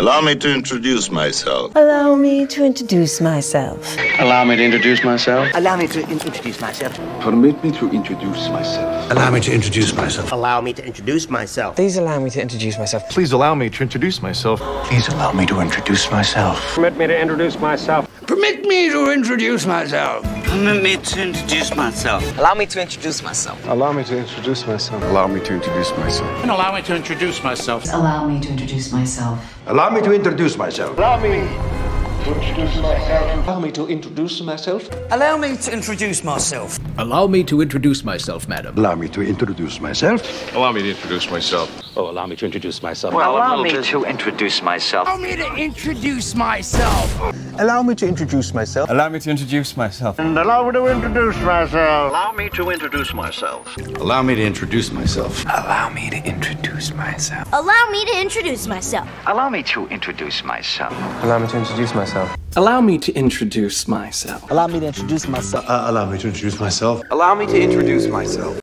Allow me to introduce myself. Allow me to introduce myself. Allow me to introduce myself. Allow me to introduce myself. Permit me to introduce myself. Allow me to introduce myself. Allow me to introduce myself. Please allow me to introduce myself. Please allow me to introduce myself. Please allow me to introduce myself. Permit me to introduce myself. Permit me to introduce myself. Permit me to introduce myself. Allow me to introduce myself. Allow me to introduce myself. Allow me to introduce myself. And allow me to introduce myself. Allow me to introduce myself. Allow me to introduce myself. Allow me to introduce myself. Allow me to introduce myself. Allow me to introduce myself. Allow me to introduce myself, madam. Allow me to introduce myself. Allow me to introduce myself. Oh, allow me to introduce myself. Allow me to introduce myself. Allow me to introduce myself. Allow me to introduce myself. Allow me to introduce myself. And allow me to introduce myself. Allow me to introduce myself. Allow me to introduce myself. Allow me to introduce myself. Allow me to introduce myself. Allow me to introduce myself. Allow me to introduce myself. Allow me to introduce myself. Allow me to introduce myself. Uh, allow me to introduce myself. Allow me to introduce myself.